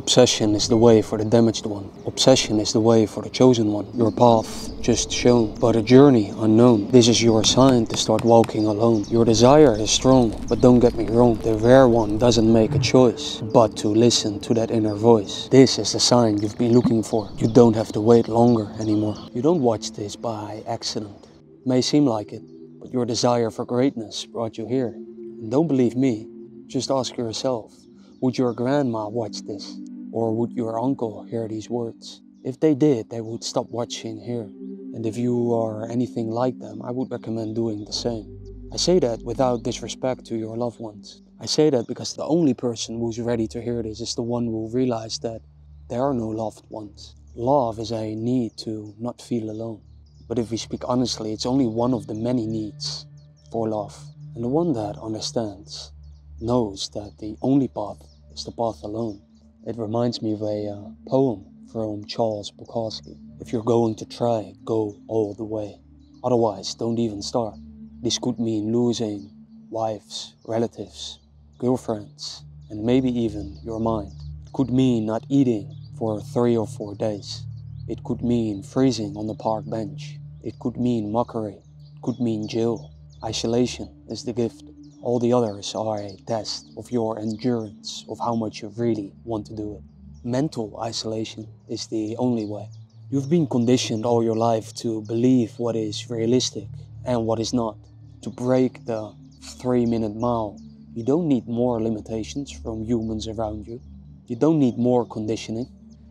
Obsession is the way for the damaged one. Obsession is the way for the chosen one. Your path just shown, but a journey unknown. This is your sign to start walking alone. Your desire is strong, but don't get me wrong. The rare one doesn't make a choice, but to listen to that inner voice. This is the sign you've been looking for. You don't have to wait longer anymore. You don't watch this by accident. It may seem like it, but your desire for greatness brought you here. And don't believe me, just ask yourself. Would your grandma watch this? Or would your uncle hear these words? If they did, they would stop watching here. And if you are anything like them, I would recommend doing the same. I say that without disrespect to your loved ones. I say that because the only person who's ready to hear this is the one who realized that there are no loved ones. Love is a need to not feel alone. But if we speak honestly, it's only one of the many needs for love. And the one that understands knows that the only path is the path alone. It reminds me of a uh, poem from Charles Bukowski. If you're going to try, go all the way. Otherwise, don't even start. This could mean losing wives, relatives, girlfriends, and maybe even your mind. It could mean not eating for three or four days. It could mean freezing on the park bench. It could mean mockery. It could mean jail. Isolation is the gift. All the others are a test of your endurance, of how much you really want to do it. Mental isolation is the only way. You've been conditioned all your life to believe what is realistic and what is not. To break the three minute mile, you don't need more limitations from humans around you. You don't need more conditioning.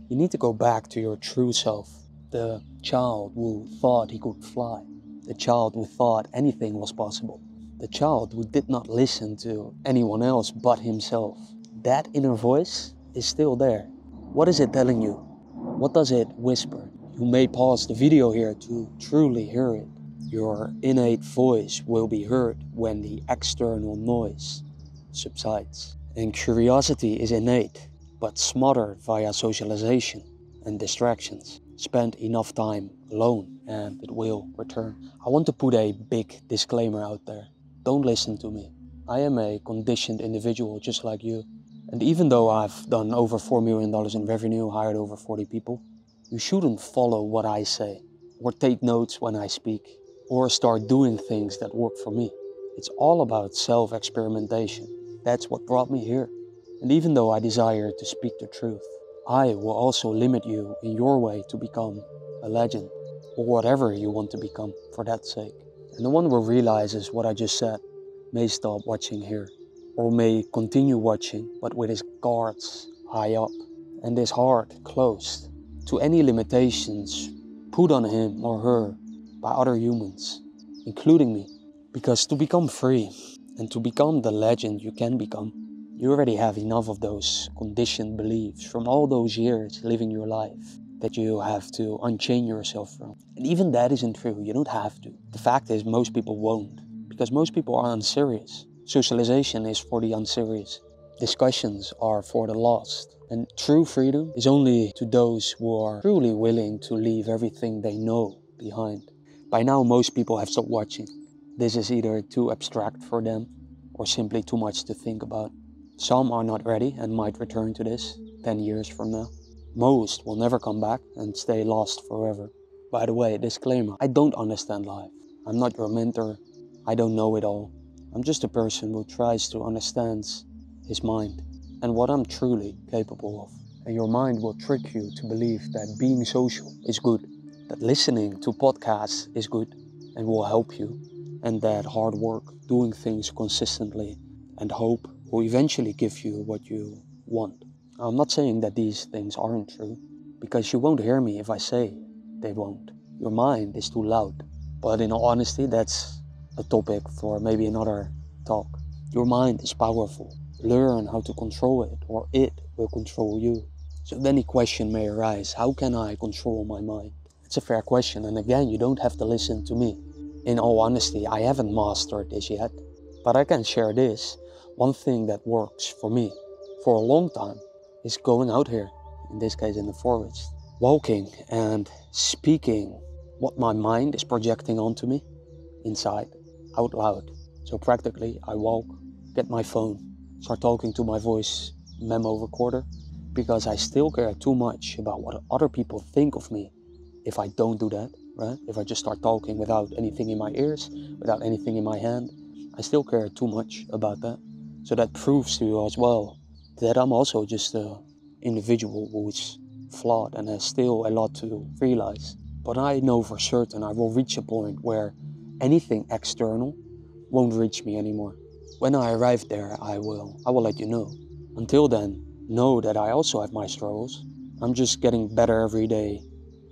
You need to go back to your true self. The child who thought he could fly. The child who thought anything was possible the child who did not listen to anyone else but himself. That inner voice is still there. What is it telling you? What does it whisper? You may pause the video here to truly hear it. Your innate voice will be heard when the external noise subsides. And curiosity is innate, but smothered via socialization and distractions. Spend enough time alone and it will return. I want to put a big disclaimer out there. Don't listen to me. I am a conditioned individual just like you. And even though I've done over $4 million in revenue, hired over 40 people, you shouldn't follow what I say, or take notes when I speak, or start doing things that work for me. It's all about self experimentation. That's what brought me here. And even though I desire to speak the truth, I will also limit you in your way to become a legend, or whatever you want to become for that sake. And the one who realizes what I just said may stop watching here, or may continue watching, but with his guards high up and his heart closed to any limitations put on him or her by other humans, including me. Because to become free and to become the legend you can become, you already have enough of those conditioned beliefs from all those years living your life that you have to unchain yourself from. And even that isn't true. You don't have to. The fact is, most people won't because most people are unserious. Socialization is for the unserious, discussions are for the lost. And true freedom is only to those who are truly willing to leave everything they know behind. By now, most people have stopped watching. This is either too abstract for them or simply too much to think about. Some are not ready and might return to this 10 years from now. Most will never come back and stay lost forever. By the way, disclaimer I don't understand life. I'm not your mentor. I don't know it all. I'm just a person who tries to understand his mind and what I'm truly capable of. And your mind will trick you to believe that being social is good, that listening to podcasts is good and will help you, and that hard work, doing things consistently, and hope will eventually give you what you want. I'm not saying that these things aren't true, because you won't hear me if I say they won't. Your mind is too loud. But in all honesty, that's a topic for maybe another talk. Your mind is powerful. Learn how to control it, or it will control you. So then the question may arise how can I control my mind? It's a fair question, and again, you don't have to listen to me. In all honesty, I haven't mastered this yet, but I can share this. One thing that works for me for a long time is going out here, in this case in the forest, walking and speaking what my mind is projecting onto me inside, out loud. So practically, I walk, get my phone, start talking to my voice memo recorder, because I still care too much about what other people think of me if I don't do that, right? If I just start talking without anything in my ears, without anything in my hand, I still care too much about that. So that proves to you as well that I'm also just an individual who's flawed and has still a lot to realize. But I know for certain I will reach a point where anything external won't reach me anymore. When I arrive there, I will I will let you know. Until then, know that I also have my struggles. I'm just getting better every day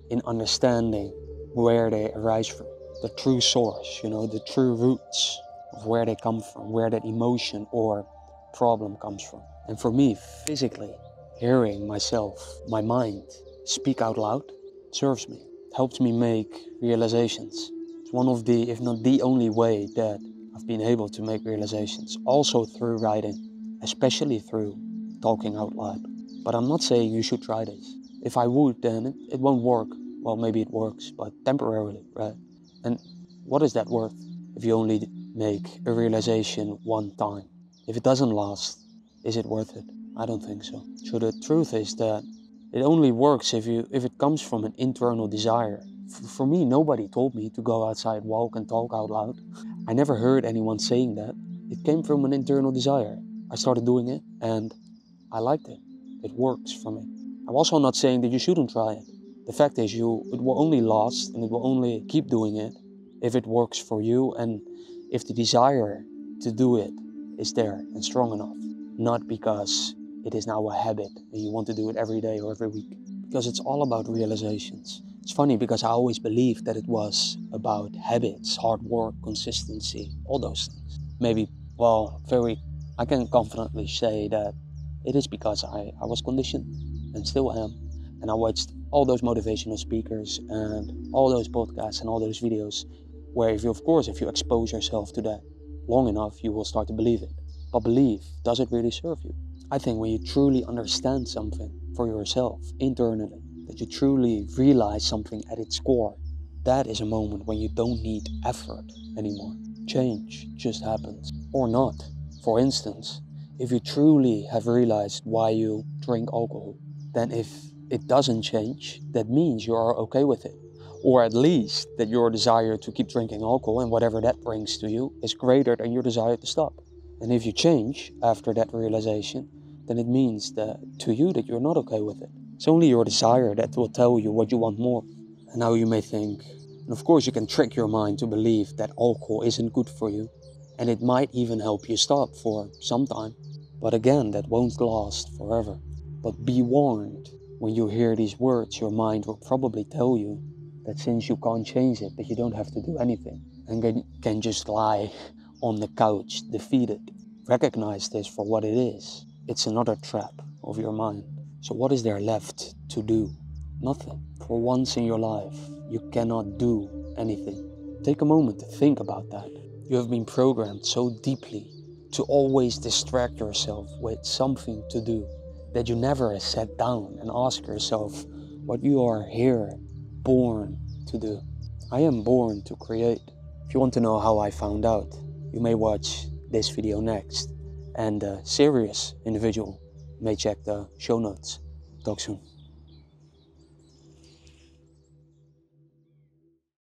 in understanding where they arise from, the true source, you know, the true roots of where they come from, where that emotion or problem comes from. And for me, physically, hearing myself, my mind, speak out loud serves me, helps me make realizations. It's one of the, if not the only way that I've been able to make realizations, also through writing, especially through talking out loud. But I'm not saying you should try this. If I would, then it, it won't work. Well, maybe it works, but temporarily, right? And what is that worth if you only make a realization one time? If it doesn't last, is it worth it? I don't think so. So the truth is that it only works if you if it comes from an internal desire. F- for me, nobody told me to go outside, walk, and talk out loud. I never heard anyone saying that. It came from an internal desire. I started doing it, and I liked it. It works for me. I'm also not saying that you shouldn't try it. The fact is, you it will only last and it will only keep doing it if it works for you and if the desire to do it is there and strong enough. Not because it is now a habit and you want to do it every day or every week. Because it's all about realizations. It's funny because I always believed that it was about habits, hard work, consistency, all those things. Maybe, well, very, I can confidently say that it is because I, I was conditioned and still am. And I watched all those motivational speakers and all those podcasts and all those videos where if you, of course, if you expose yourself to that long enough, you will start to believe it. But believe, does it really serve you? I think when you truly understand something for yourself internally, that you truly realize something at its core, that is a moment when you don't need effort anymore. Change just happens. Or not. For instance, if you truly have realized why you drink alcohol, then if it doesn't change, that means you are okay with it. Or at least that your desire to keep drinking alcohol and whatever that brings to you is greater than your desire to stop. And if you change after that realization, then it means that to you that you're not okay with it. It's only your desire that will tell you what you want more. And now you may think, and of course you can trick your mind to believe that alcohol isn't good for you, and it might even help you stop for some time. But again, that won't last forever. But be warned, when you hear these words, your mind will probably tell you that since you can't change it, that you don't have to do anything and can, can just lie on the couch defeated. Recognize this for what it is. It's another trap of your mind. So, what is there left to do? Nothing. For once in your life, you cannot do anything. Take a moment to think about that. You have been programmed so deeply to always distract yourself with something to do that you never sat down and ask yourself what you are here born to do. I am born to create. If you want to know how I found out, you may watch this video next. And a serious individual may check the show notes. Talk soon.